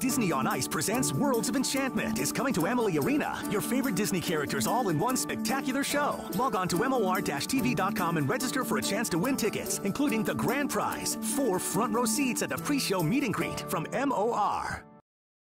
Disney on Ice presents Worlds of Enchantment is coming to Amalie Arena. Your favorite Disney characters all in one spectacular show. Log on to MOR-TV.com and register for a chance to win tickets, including the grand prize, four front row seats at the pre-show meet and greet from MOR.